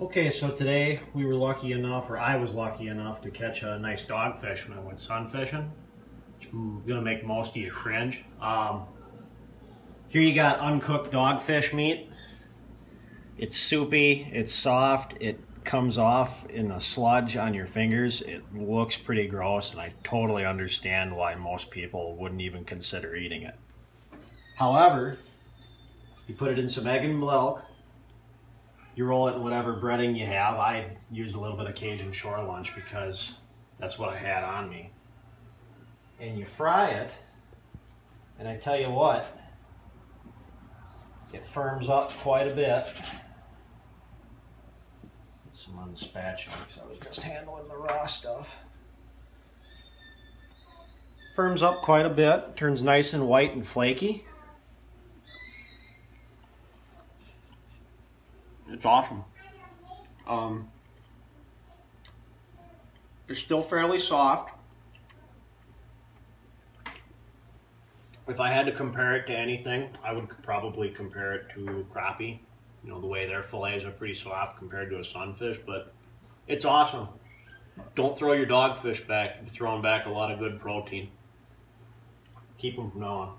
Okay, so today we were lucky enough, or I was lucky enough to catch a nice dogfish when I went sun fishing. I'm gonna make most of you cringe. Um, here you got uncooked dogfish meat. It's soupy, it's soft, it comes off in a sludge on your fingers. It looks pretty gross, and I totally understand why most people wouldn't even consider eating it. However, you put it in some egg and milk, you roll it in whatever breading you have. I used a little bit of Cajun shore lunch because that's what I had on me. And you fry it, and I tell you what, it firms up quite a bit. Get some on the spatula because I was just handling the raw stuff. Firms up quite a bit, turns nice and white and flaky. It's awesome. Um, it's still fairly soft. If I had to compare it to anything, I would probably compare it to crappie. You know, the way their fillets are pretty soft compared to a sunfish, but it's awesome. Don't throw your dogfish back. Throwing back a lot of good protein. Keep them from now on.